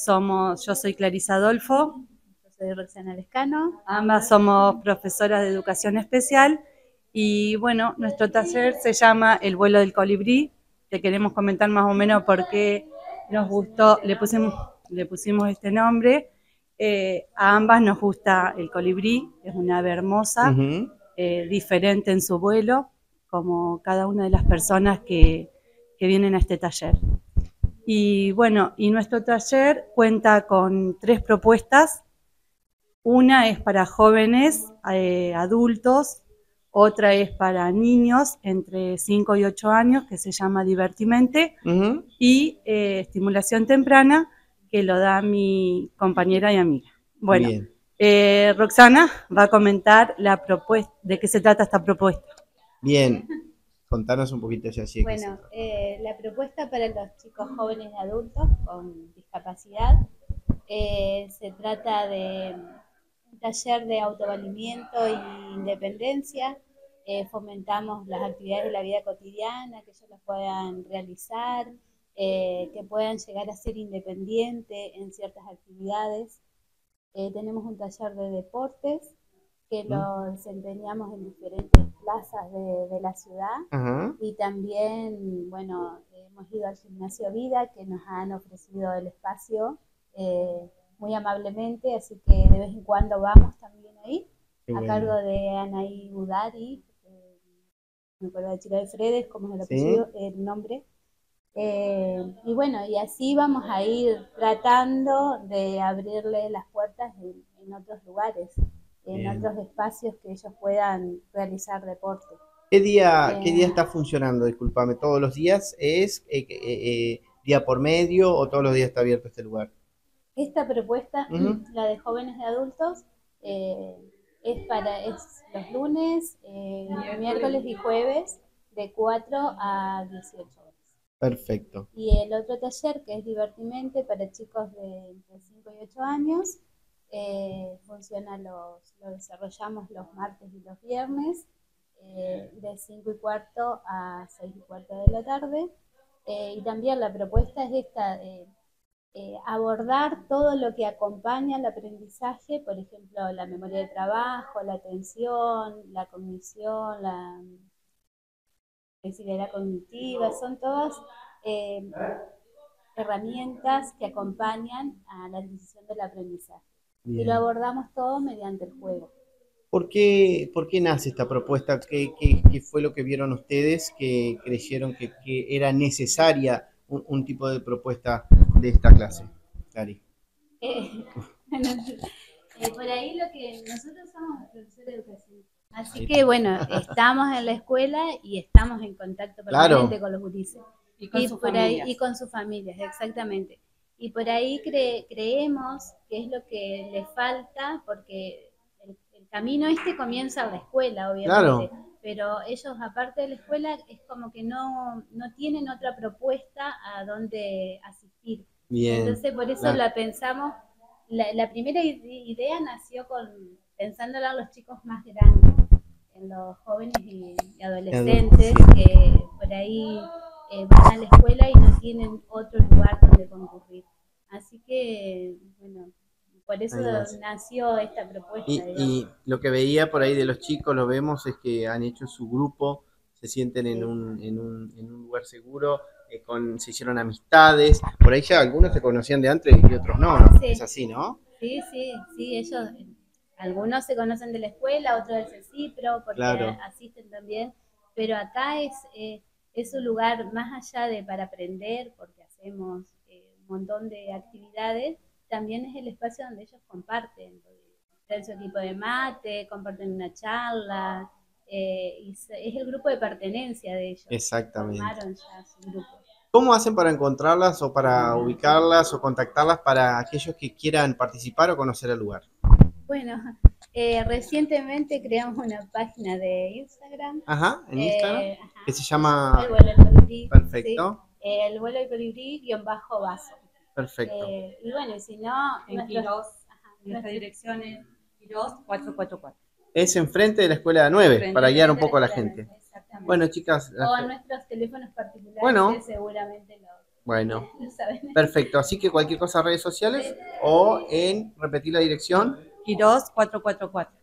Somos, yo soy Clarisa Adolfo, yo soy Roxana Lescano. Ambas somos profesoras de educación especial y bueno, nuestro taller se llama El vuelo del colibrí. Te queremos comentar más o menos por qué nos gustó, le pusimos, le pusimos este nombre. Eh, a ambas nos gusta el colibrí, es una ave hermosa, eh, diferente en su vuelo, como cada una de las personas que, que vienen a este taller. Y bueno, y nuestro taller cuenta con tres propuestas. Una es para jóvenes, eh, adultos, otra es para niños entre 5 y 8 años, que se llama Divertimente, y eh, estimulación temprana, que lo da mi compañera y amiga. Bueno, eh, Roxana va a comentar la propuesta, de qué se trata esta propuesta. Bien, contanos un poquito ya así. Bueno, eh, la propuesta para los chicos jóvenes y adultos con discapacidad se trata de taller de autovalimiento e independencia. Eh, fomentamos las actividades de la vida cotidiana, que ellos las puedan realizar, eh, que puedan llegar a ser independientes en ciertas actividades. Eh, tenemos un taller de deportes que lo desempeñamos en diferentes plazas de, la ciudad. Y también, bueno, hemos ido al gimnasio Vida que nos han ofrecido el espacio muy amablemente, así que de vez en cuando vamos también ahí, a cargo de Anaí Budari, me acuerdo de Chica de Fredes, como es el, el nombre. Eh, y bueno, y así vamos a ir tratando de abrirle las puertas en, otros lugares, en otros espacios que ellos puedan realizar deporte. ¿Qué día, ¿qué día eh, está funcionando? Disculpame, ¿todos los días es eh, día por medio o todos los días está abierto este lugar? Esta propuesta, la de jóvenes y adultos, eh, es para es los lunes, eh, miércoles y jueves de 4 a 18 horas. Perfecto. Y el otro taller, que es Divertimente para chicos de entre 5 y 8 años, eh, funciona los, lo desarrollamos los martes y los viernes, de 5 y cuarto a 6 y cuarto de la tarde. y también la propuesta es esta, eh, abordar todo lo que acompaña al aprendizaje, por ejemplo, la memoria de trabajo, la atención, la cognición, la flexibilidad cognitiva, son todas eh, herramientas que acompañan a la decisión del aprendizaje. Y lo abordamos todo mediante el juego. ¿Por qué, por qué nace esta propuesta? ¿Qué, fue lo que vieron ustedes que creyeron que, era necesaria un tipo de propuesta de esta clase, Cari? Eh, eh, por ahí lo que nosotros somos profesores de educación. Así que bueno, estamos en la escuela y estamos en contacto permanente con los gurises. Y con, sus familias. y con sus familias, exactamente. Y por ahí creemos que es lo que le falta, porque el, camino este comienza en la escuela, obviamente. Pero ellos, aparte de la escuela, es como que no, no tienen otra propuesta a dónde asistir. Entonces, por eso la pensamos. La, primera idea nació con pensándola en los chicos más grandes, en los jóvenes y, adolescentes que por ahí eh, van a la escuela y no tienen otro lugar que, bueno, por eso nació esta propuesta. Y, y, lo que veía por ahí de los chicos, lo vemos, es que han hecho su grupo, se sienten en, un, en, un, en un lugar seguro, eh, con, se hicieron amistades, por ahí ya algunos se conocían de antes y otros no, Es así, ¿no? Sí, sí, sí, ellos, algunos se conocen de la escuela, otros del CIPRO, porque asisten también, pero acá es, eh, es un lugar más allá de para aprender, porque hacemos montón de actividades, también es el espacio donde ellos comparten, traen su equipo de mate, comparten una charla, y es el grupo de pertenencia de ellos. Exactamente. Formaron ya su grupo. ¿Cómo hacen para encontrarlas o para ubicarlas o contactarlas para aquellos que quieran participar o conocer el lugar? Bueno, eh, recientemente creamos una página de Instagram. Ajá, en Instagram. Eh, que se llama... Vuelo el vuelo del colibrí guion bajo vaso. Perfecto. Eh, y bueno, si no... En Quirós, nuestra dirección es Quirós 444. Es enfrente de la escuela de 9, para guiar un poco a la gente. Bueno, chicas. O a nuestros teléfonos particulares, bueno, seguramente lo. Bueno, no saben. perfecto. Así que cualquier cosa, redes sociales o en repetir la dirección. Quirós 444.